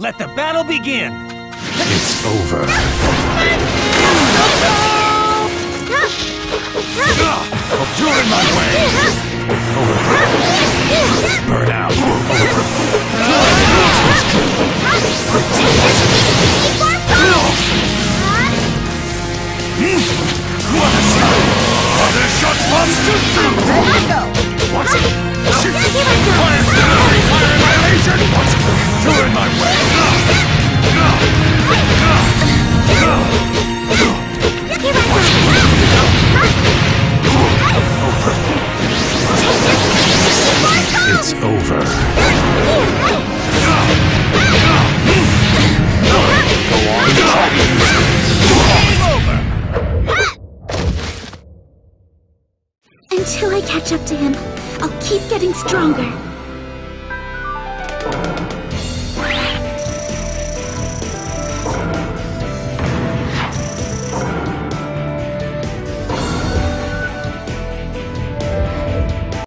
Let the battle begin! It's over. You're in my way! Burn out. Other hmm. shot bombs too soon! What's it? Over. Until I catch up to him, I'll keep getting stronger.